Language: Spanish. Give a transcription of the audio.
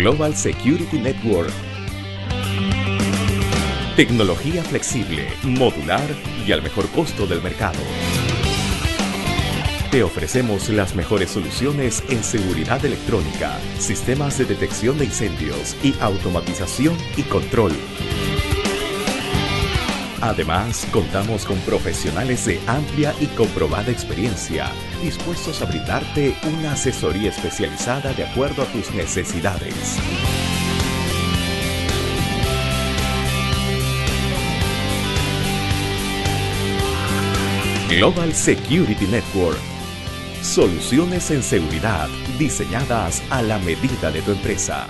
Global Security Network. Tecnología flexible, modular y al mejor costo del mercado. Te ofrecemos las mejores soluciones en seguridad electrónica, sistemas de detección de incendios y automatización y control. Además, contamos con profesionales de amplia y comprobada experiencia, dispuestos a brindarte una asesoría especializada de acuerdo a tus necesidades. Global Security Network. Soluciones en seguridad diseñadas a la medida de tu empresa.